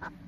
Ha ha ha.